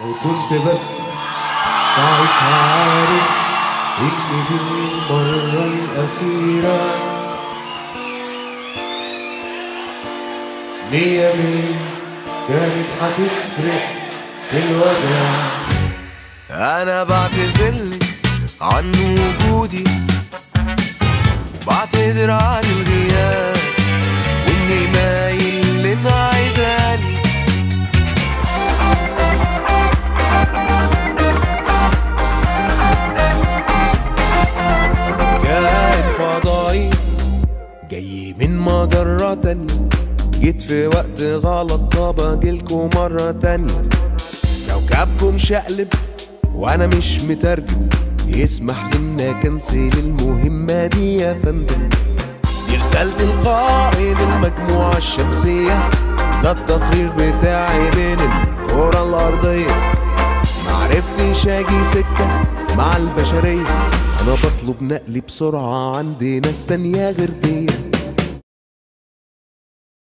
لو كنت بس ساعتها عارف إن دي المرة الأخيرة مية مية كانت هتفرق في الوجع أنا بعتذرلك عن وجودي وبعتذر عن الغياب مجرة تانية جيت في وقت غلط طب اجيلكوا مرة تانية. كوكبكم شقلب وأنا مش مترجم يسمح لنا كنسل المهمة دي يا فندم. دي رسالة القائد المجموعة الشمسية ده التقرير بتاعي بين الكرة الأرضية. معرفتش أجي سكة مع البشرية. أنا بطلب نقلي بسرعة عندي ناس تانية غير دي.